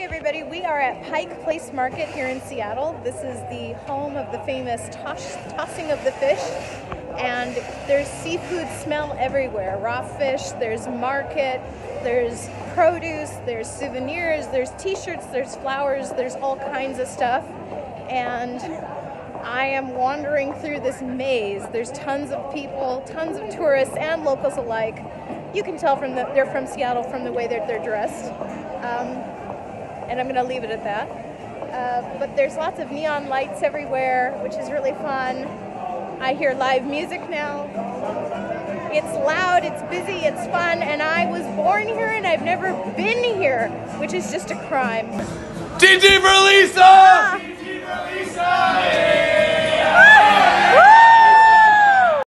everybody. We are at Pike Place Market here in Seattle. This is the home of the famous toss- tossing of the fish. And there's seafood smell everywhere raw fish, there's market, there's produce, there's souvenirs, there's t shirts, there's flowers, there's all kinds of stuff. And I am wandering through this maze. There's tons of people, tons of tourists, and locals alike. You can tell from the, they're from Seattle from the way that they're dressed. Um, and I'm going to leave it at that. Uh, but there's lots of neon lights everywhere, which is really fun. I hear live music now. It's loud, it's busy, it's fun, and I was born here and I've never been here, which is just a crime. GG for